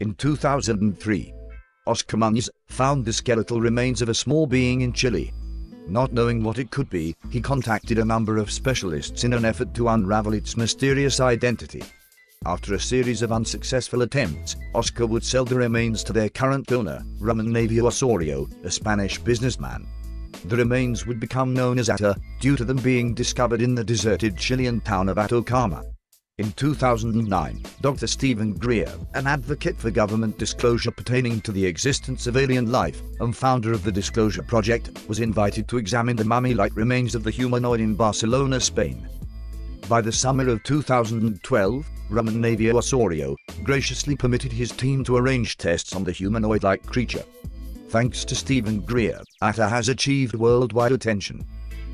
In 2003, Oscar Munoz found the skeletal remains of a small being in Chile. Not knowing what it could be, he contacted a number of specialists in an effort to unravel its mysterious identity. After a series of unsuccessful attempts, Oscar would sell the remains to their current owner, Ramon Navia Osorio, a Spanish businessman. The remains would become known as Ata, due to them being discovered in the deserted Chilean town of Atacama. In 2009, Dr. Stephen Greer, an advocate for government disclosure pertaining to the existence of alien life and founder of the Disclosure Project, was invited to examine the mummy-like remains of the humanoid in Barcelona, Spain. By the summer of 2012, Ramon Navia Osorio graciously permitted his team to arrange tests on the humanoid-like creature. Thanks to Stephen Greer, Ata has achieved worldwide attention.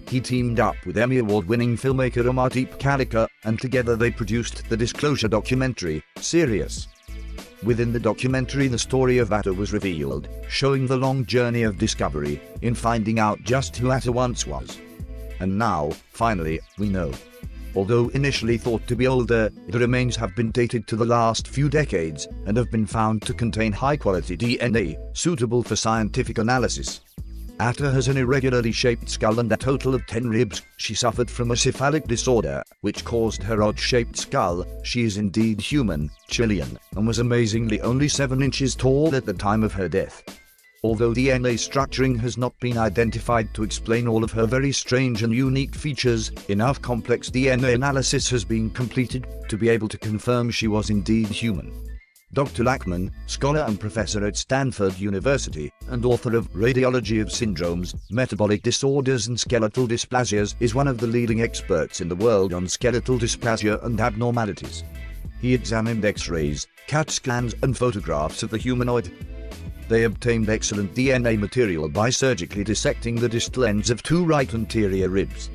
He teamed up with Emmy Award-winning filmmaker Amardeep Kaleka, and together they produced the disclosure documentary, Sirius. Within the documentary the story of Ata was revealed, showing the long journey of discovery, in finding out just who Ata once was. And now, finally, we know. Although initially thought to be older, the remains have been dated to the last few decades and have been found to contain high-quality DNA, suitable for scientific analysis. Ata has an irregularly shaped skull and a total of 10 ribs. She suffered from a cephalic disorder, which caused her odd-shaped skull. She is indeed human, Chilean, and was amazingly only 7 inches tall at the time of her death. Although DNA structuring has not been identified to explain all of her very strange and unique features, enough complex DNA analysis has been completed to be able to confirm she was indeed human. Dr. Lachman, scholar and professor at Stanford University, and author of Radiology of Syndromes, Metabolic Disorders and Skeletal Dysplasias, is one of the leading experts in the world on skeletal dysplasia and abnormalities. He examined X-rays, CAT scans and photographs of the humanoid. They obtained excellent DNA material by surgically dissecting the distal ends of two right anterior ribs.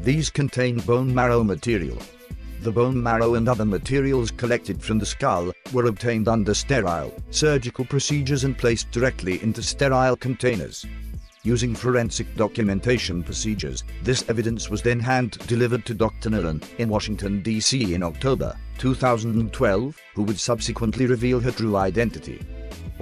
These contained bone marrow material, the bone marrow and other materials collected from the skull were obtained under sterile surgical procedures and placed directly into sterile containers. Using forensic documentation procedures, this evidence was then hand-delivered to Dr. Nolan in Washington, D.C. in October 2012, who would subsequently reveal her true identity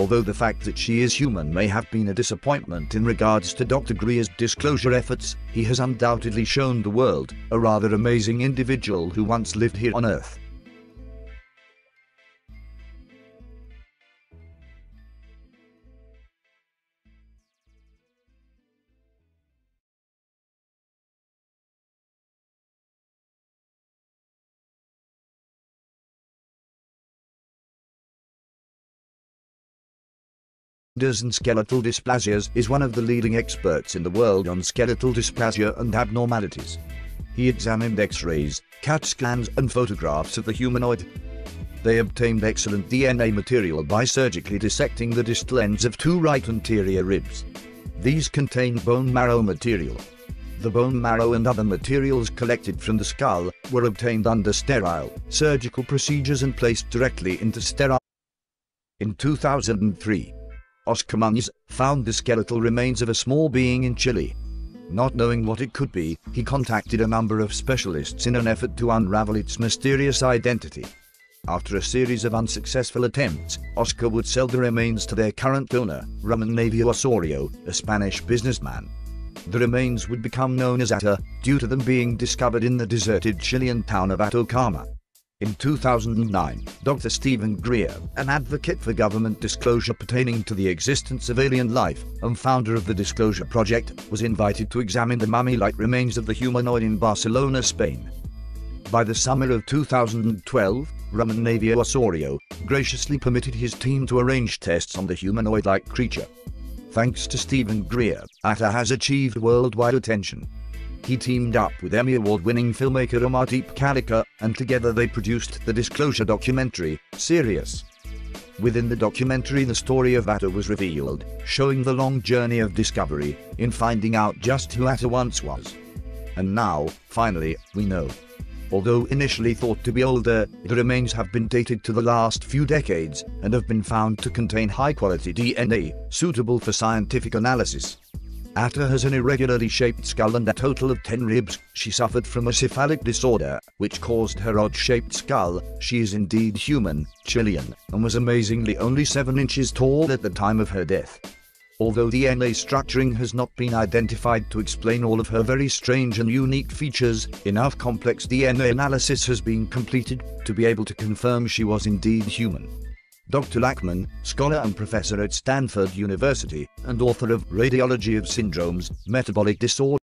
although the fact that she is human may have been a disappointment in regards to Dr. Greer's disclosure efforts, he has undoubtedly shown the world a rather amazing individual who once lived here on Earth. And skeletal dysplasias is one of the leading experts in the world on skeletal dysplasia and abnormalities. He examined X-rays, CAT scans and photographs of the humanoid. They obtained excellent DNA material by surgically dissecting the distal ends of two right anterior ribs. These contain bone marrow material. The bone marrow and other materials collected from the skull were obtained under sterile surgical procedures and placed directly into sterile. In 2003, Oscar Munoz found the skeletal remains of a small being in Chile. Not knowing what it could be, he contacted a number of specialists in an effort to unravel its mysterious identity. After a series of unsuccessful attempts, Oscar would sell the remains to their current owner, Ramon Navia Osorio, a Spanish businessman. The remains would become known as Ata, due to them being discovered in the deserted Chilean town of Atacama. In 2009, Dr. Stephen Greer, an advocate for government disclosure pertaining to the existence of alien life and founder of the Disclosure Project, was invited to examine the mummy-like remains of the humanoid in Barcelona, Spain. By the summer of 2012, Ramon Navia Osorio graciously permitted his team to arrange tests on the humanoid-like creature. Thanks to Stephen Greer, Ata has achieved worldwide attention. He teamed up with Emmy Award-winning filmmaker Amardeep Kaleka, and together they produced the disclosure documentary, Sirius. Within the documentary the story of Ata was revealed, showing the long journey of discovery, in finding out just who Ata once was. And now, finally, we know. Although initially thought to be older, the remains have been dated to the last few decades, and have been found to contain high-quality DNA, suitable for scientific analysis. Ata has an irregularly shaped skull and a total of 10 ribs. She suffered from a cephalic disorder, which caused her odd-shaped skull. She is indeed human, Chilean, and was amazingly only 7 inches tall at the time of her death. Although DNA structuring has not been identified to explain all of her very strange and unique features, enough complex DNA analysis has been completed to be able to confirm she was indeed human. Dr. Lachman, scholar and professor at Stanford University, and author of Radiology of Syndromes, Metabolic Disorder.